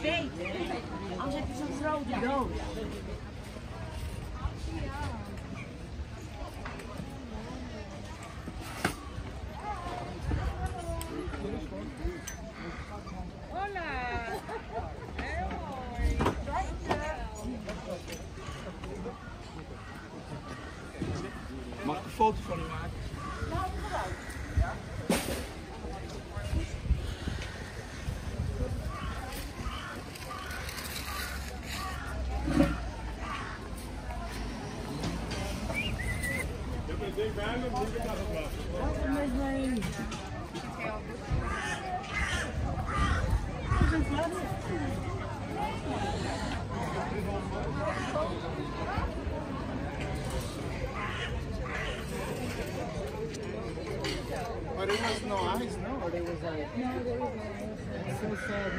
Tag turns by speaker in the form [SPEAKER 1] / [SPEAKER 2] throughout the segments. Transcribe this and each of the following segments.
[SPEAKER 1] weten. Anders heb je zo'n grote doos.
[SPEAKER 2] But it was no eyes, no? Or there was like... No, there was no eyes. It's so sad.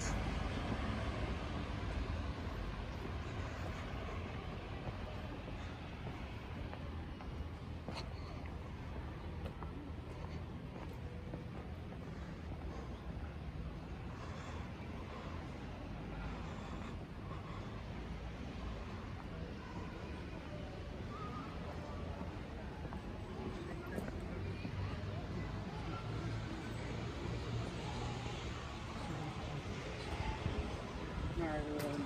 [SPEAKER 1] States. I really